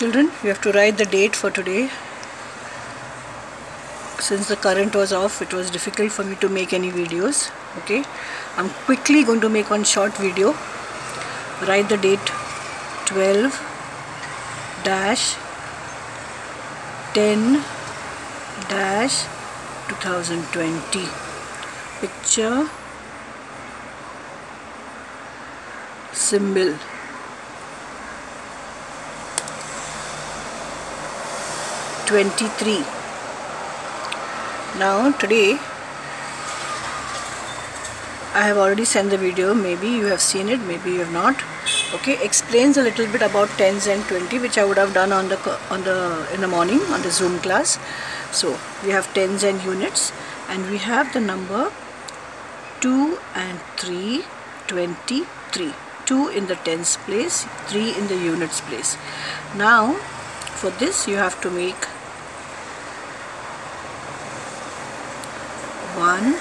children you have to write the date for today. Since the current was off it was difficult for me to make any videos okay? I'm quickly going to make one short video. Write the date 12 dash 10 dash 2020 picture symbol Twenty-three. Now today I have already sent the video. Maybe you have seen it maybe you have not. Okay explains a little bit about tens and 20 which I would have done on the on the in the morning on the zoom class. So we have tens and units and we have the number 2 and 3 23 2 in the tens place 3 in the units place. Now for this you have to make 1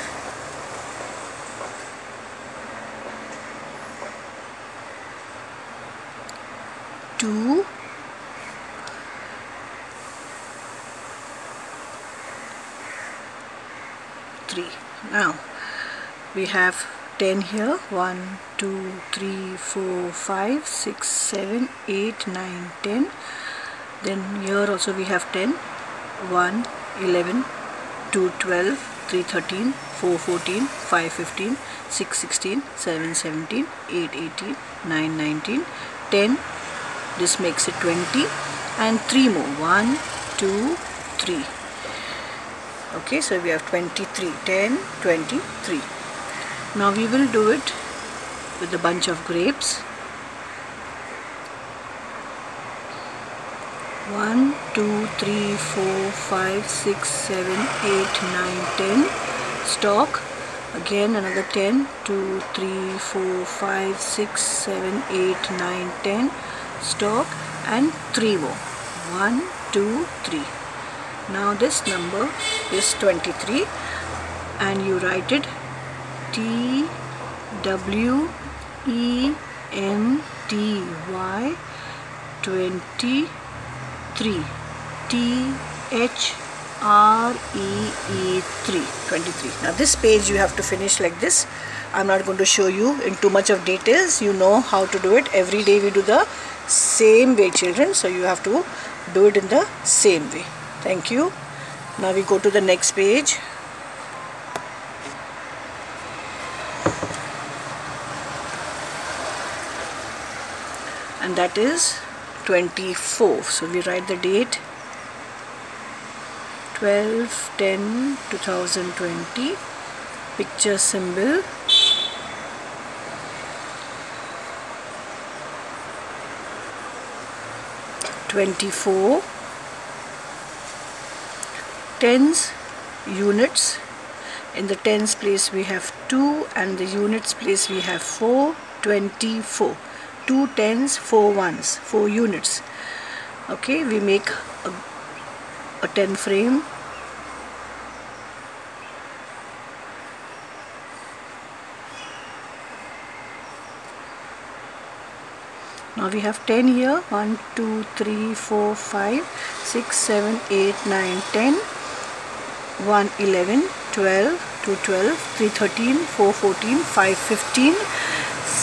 two. Three. Now we have 10 here. 1 2 3 4 5 6 7 8 9 10 then here also we have 10 1 11 2 12 3 13 4 14 5 15 6 16 7 17 8 18 9 19 10 this makes it 20 and 3 more. 1 2 3 okay so we have 23 10 23 now we will do it with a bunch of grapes. 1 2 3 4 5 6 7 8 9 10 stock. Again another 10 2 3 4 5 6 7 8 9 10 stop and 3 more. 1 2 3 now this number is 23 and you write it T W E N T Y 23 T H R E E 3 23 now this page you have to finish like this. I'm not going to show you in too much of details. You know how to do it. Every day we do the same way children. So you have to do it in the same way. Thank you. Now we go to the next page. And that is 24 so we write the date 12 10 2020 picture symbol. 24 tens units. In the tens place we have 2 and the units place we have 4 24 2 tens 4 ones 4 units. Okay we make a, a 10 frame. Now we have 10 here. 1 2 3 4 5 6 7 8 9 10 1 11 12 2 12 3 13 4 14 5 15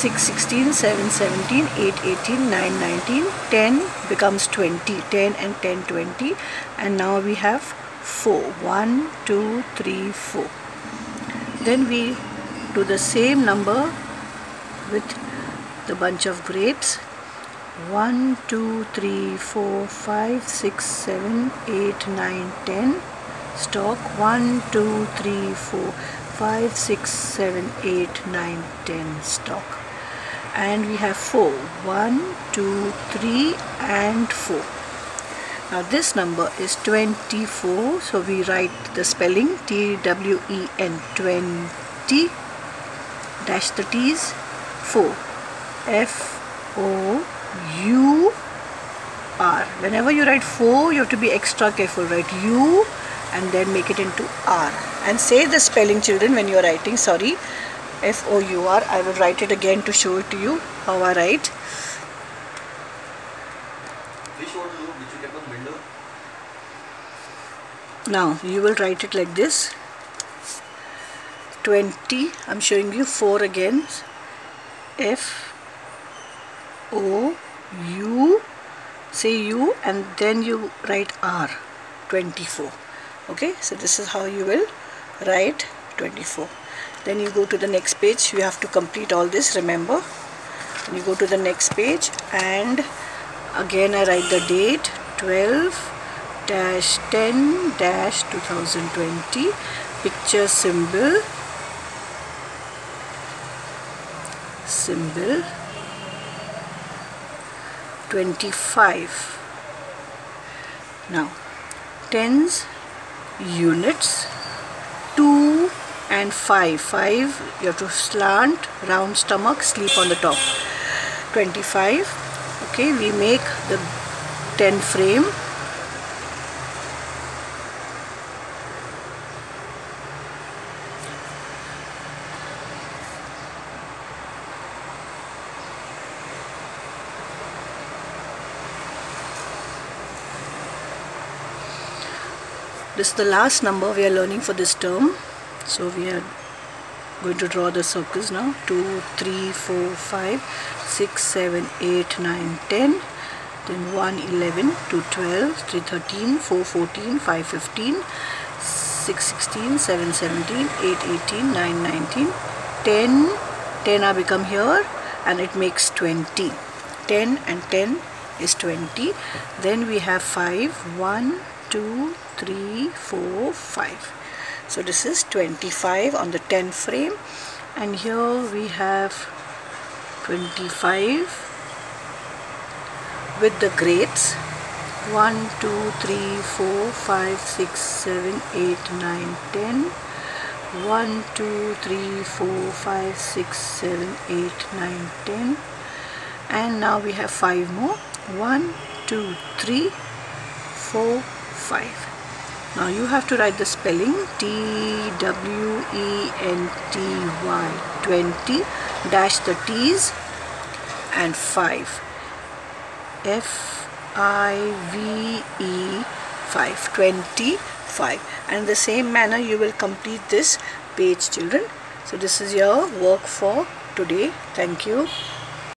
6 16 7 17 8 18 9 19 10 becomes 20 10 and 10 20 and now we have 4 1 2 3 4 then we do the same number with the bunch of grapes. 1, 2, 3, 4, 5, 6, 7, 8, 9, 10. Stock. 1, 2, 3, 4, 5, 6, 7, 8, 9, 10 stock. And we have 4. 1, 2, 3 and 4. Now this number is 24. So we write the spelling T-W-E-N 20 dash the T's 4 F-O U R. Whenever you write 4, you have to be extra careful. Write U and then make it into R. And say the spelling children when you are writing, sorry, F-O-U-R. I will write it again to show it to you how I write. Which one do? Which you kept on window? now you will write it like this 20 I'm showing you 4 again F O U say U and then you write R 24 okay so this is how you will write 24 then you go to the next page. You have to complete all this remember? You go to the next page and again I write the date 12 dash 10 dash 2020 picture symbol symbol 25 now tens units 2 and 5 5 you have to slant round stomach sleep on the top. 25 okay we make the 10 frame. This is the last number we are learning for this term so we are going to draw the circles now. 2 3 4 5 6 7 8 9 10 then 1 11 2 12 3 13 4 14 5 15 6 16 7 17 8 18 9 19 10 10 are become here and it makes 20 10 and 10 is 20 then we have 5 1 2 3 4 5 so this is 25 on the 10 frame. And here we have 25 with the grades. 1 2 3 4 5 6 7 8 9 10 1 2 3 4 5 6 7 8 9 10 and now we have 5 more. 1 2 3 4 5 now you have to write the spelling T W E N T Y 20 dash the T's and 5 F I V E 5 25 and the same manner you will complete this page children. So this is your work for today. Thank you